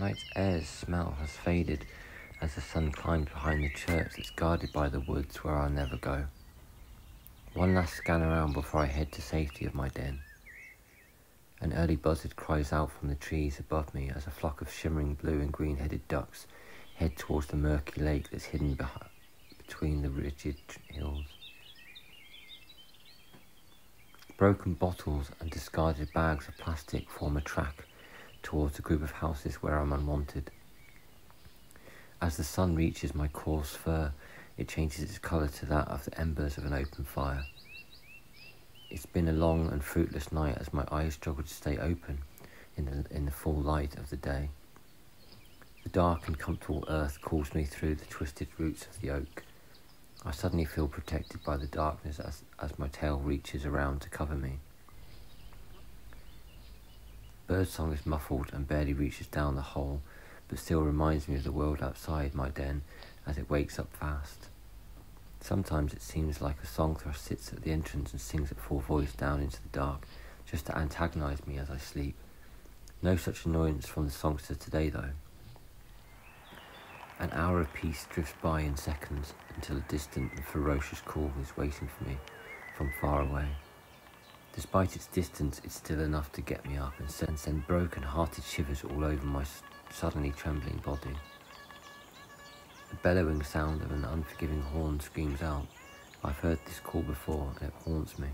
night's air's smell has faded as the sun climbs behind the church that's guarded by the woods where I'll never go. One last scan around before I head to safety of my den. An early buzzard cries out from the trees above me as a flock of shimmering blue and green headed ducks head towards the murky lake that's hidden behind, between the rigid hills. Broken bottles and discarded bags of plastic form a track towards a group of houses where I'm unwanted. As the sun reaches my coarse fur, it changes its colour to that of the embers of an open fire. It's been a long and fruitless night as my eyes struggle to stay open in the, in the full light of the day. The dark and comfortable earth calls me through the twisted roots of the oak. I suddenly feel protected by the darkness as, as my tail reaches around to cover me. Birdsong is muffled and barely reaches down the hole, but still reminds me of the world outside my den as it wakes up fast. Sometimes it seems like a song thrush sits at the entrance and sings at full voice down into the dark, just to antagonize me as I sleep. No such annoyance from the songster today, though. An hour of peace drifts by in seconds until a distant and ferocious call is waiting for me from far away. Despite its distance, it's still enough to get me up and send, send broken-hearted shivers all over my suddenly trembling body. The bellowing sound of an unforgiving horn screams out. I've heard this call before and it haunts me.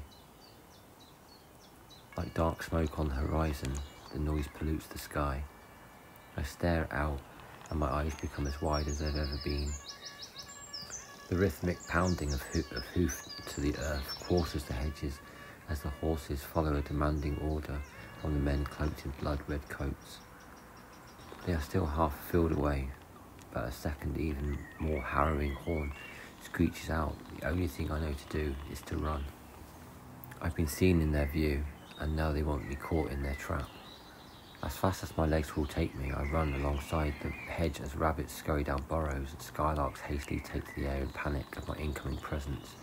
Like dark smoke on the horizon, the noise pollutes the sky. I stare out and my eyes become as wide as they've ever been. The rhythmic pounding of, ho- of hoof to the earth quarters the hedges as the horses follow a demanding order from the men cloaked in blood-red coats. They are still half filled away, but a second, even more harrowing horn screeches out. The only thing I know to do is to run. I've been seen in their view, and now they want me caught in their trap. As fast as my legs will take me, I run alongside the hedge as rabbits scurry down burrows and skylarks hastily take to the air in panic of my incoming presence.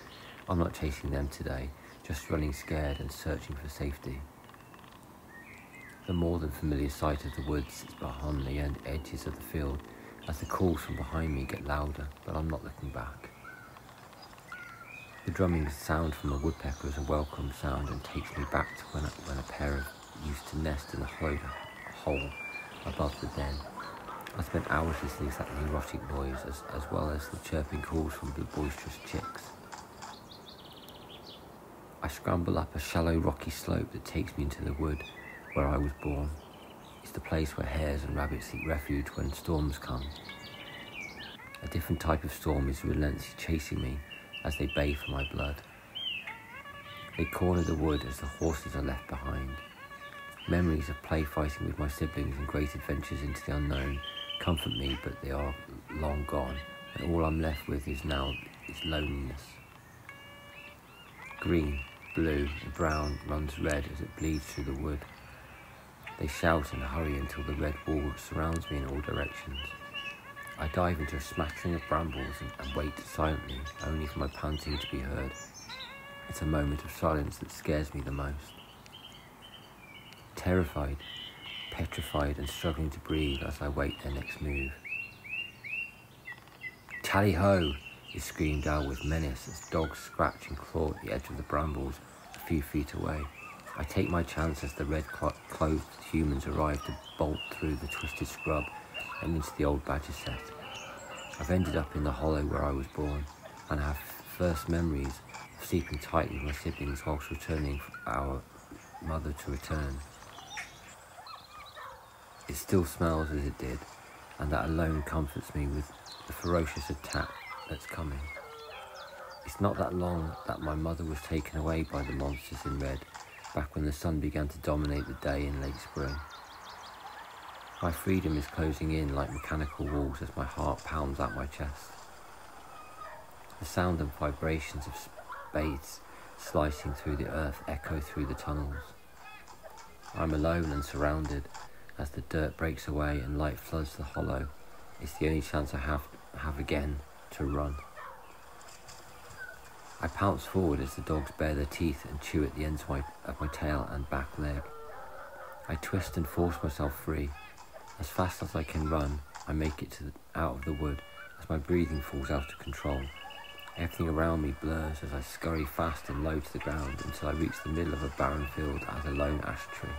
I'm not chasing them today, just running scared and searching for safety. The more than familiar sight of the woods sits behind the edges of the field as the calls from behind me get louder, but I'm not looking back. The drumming sound from a woodpecker is a welcome sound and takes me back to when a, when a pair of used to nest in a hollowed hole above the den. I spent hours listening to that neurotic noise as, as well as the chirping calls from the boisterous chicks. I scramble up a shallow rocky slope that takes me into the wood where I was born. It's the place where hares and rabbits seek refuge when storms come. A different type of storm is relentlessly chasing me as they bay for my blood. They corner the wood as the horses are left behind. Memories of play fighting with my siblings and great adventures into the unknown comfort me, but they are long gone, and all I'm left with is now is loneliness. Green, blue, and brown runs red as it bleeds through the wood. They shout and hurry until the red wall surrounds me in all directions. I dive into a smattering of brambles and, and wait silently, only for my panting to be heard. It's a moment of silence that scares me the most. Terrified, petrified, and struggling to breathe as I wait their next move. Tally ho! Is screamed out with menace as dogs scratch and claw at the edge of the brambles a few feet away. I take my chance as the red clothed humans arrive to bolt through the twisted scrub and into the old badger sett. I've ended up in the hollow where I was born and have first memories of sleeping tight with my siblings whilst returning our mother to return. It still smells as it did, and that alone comforts me with the ferocious attack that's coming. It's not that long that my mother was taken away by the monsters in red, back when the sun began to dominate the day in late spring. My freedom is closing in like mechanical walls as my heart pounds at my chest. The sound and vibrations of spades slicing through the earth echo through the tunnels. I'm alone and surrounded as the dirt breaks away and light floods the hollow. It's the only chance I have, have again to run. I pounce forward as the dogs bare their teeth and chew at the ends of my, of my tail and back leg. I twist and force myself free, As fast as I can run, I make it to the, out of the wood as my breathing falls out of control. Everything around me blurs as I scurry fast and low to the ground until I reach the middle of a barren field as a lone ash tree.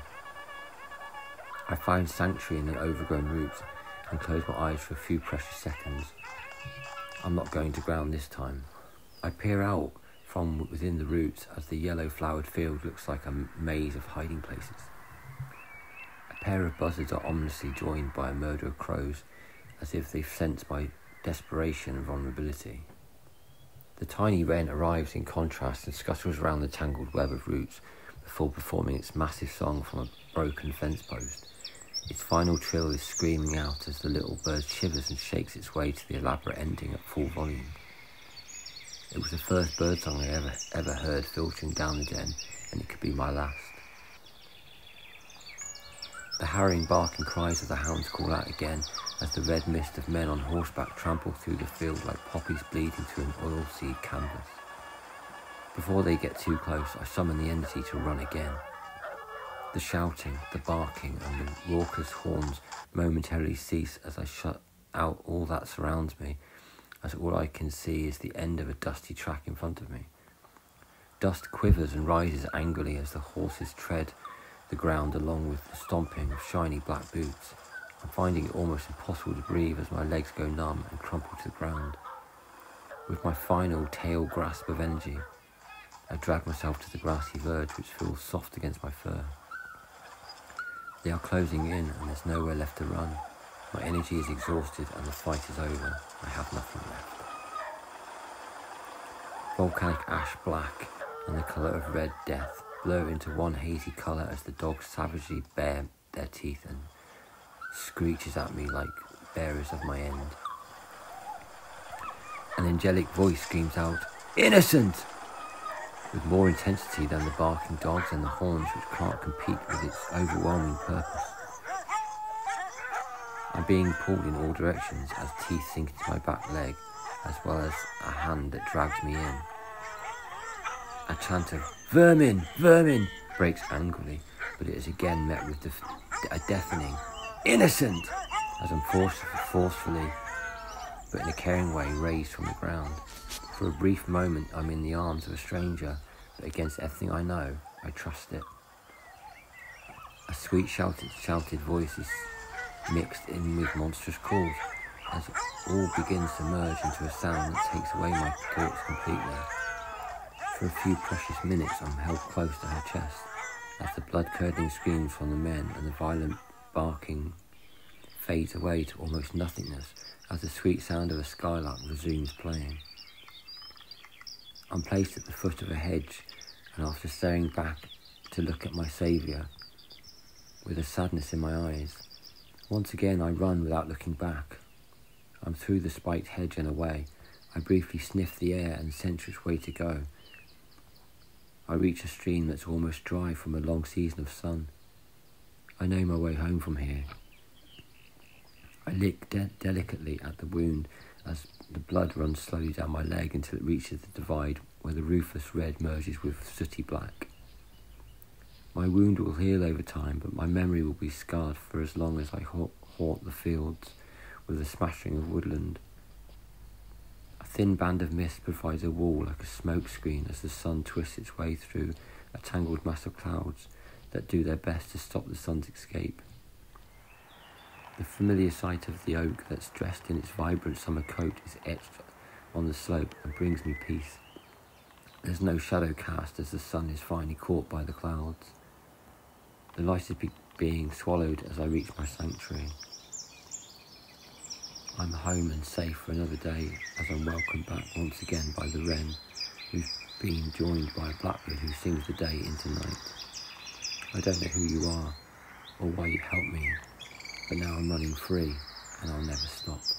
I find sanctuary in the overgrown roots and close my eyes for a few precious seconds. I'm not going to ground this time. I peer out from within the roots as the yellow flowered field looks like a maze of hiding places. A pair of buzzards are ominously joined by a murder of crows, as if they've sensed my desperation and vulnerability. The tiny wren arrives in contrast and scuttles around the tangled web of roots before performing its massive song from a broken fence post. Its final trill is screaming out as the little bird shivers and shakes its way to the elaborate ending at full volume. It was the first birdsong I ever ever heard filtering down the den, and it could be my last. The harrowing bark and cries of the hounds call out again as the red mist of men on horseback trample through the field like poppies bleeding through an oilseed canvas. Before they get too close, I summon the energy to run again. The shouting, the barking, and the raucous horns momentarily cease as I shut out all that surrounds me, as all I can see is the end of a dusty track in front of me. Dust quivers and rises angrily as the horses tread the ground along with the stomping of shiny black boots. I'm finding it almost impossible to breathe as my legs go numb and crumple to the ground. With my final tail grasp of energy, I drag myself to the grassy verge which feels soft against my fur. They are closing in and there's nowhere left to run. My energy is exhausted and the fight is over. I have nothing left. Volcanic ash black and the colour of red death blur into one hazy colour as the dogs savagely bare their teeth and screeches at me like bearers of my end. An angelic voice screams out, Innocent! With more intensity than the barking dogs and the horns which can't compete with its overwhelming purpose. I'm being pulled in all directions as teeth sink into my back leg, as well as a hand that drags me in. A chant of vermin, vermin breaks angrily, but it is again met with a deafening innocent as I'm forced, forcefully, but in a caring way, raised from the ground. For a brief moment, I'm in the arms of a stranger, but against everything I know, I trust it. A sweet shouted, shouted voice is mixed in with monstrous calls as all begins to merge into a sound that takes away my thoughts completely. For a few precious minutes, I'm held close to her chest as the blood-curdling screams from the men and the violent barking fades away to almost nothingness as the sweet sound of a skylark resumes playing. I'm placed at the foot of a hedge, and after staring back to look at my saviour with a sadness in my eyes, once again I run without looking back. I'm through the spiked hedge and away. I briefly sniff the air and sense which way to go. I reach a stream that's almost dry from a long season of sun. I know my way home from here. Lick de- delicately at the wound as the blood runs slowly down my leg until it reaches the divide where the rufous red merges with sooty black. My wound will heal over time, but my memory will be scarred for as long as I ha- haunt the fields with the smashing of woodland. A thin band of mist provides a wall like a smoke screen as the sun twists its way through a tangled mass of clouds that do their best to stop the sun's escape. The familiar sight of the oak that's dressed in its vibrant summer coat is etched on the slope and brings me peace. There's no shadow cast as the sun is finally caught by the clouds. The light is be- being swallowed as I reach my sanctuary. I'm home and safe for another day as I'm welcomed back once again by the wren, who's been joined by a blackbird who sings the day into night. I don't know who you are or why you helped me, but now I'm running free and I'll never stop.